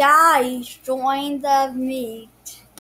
guys join the meet.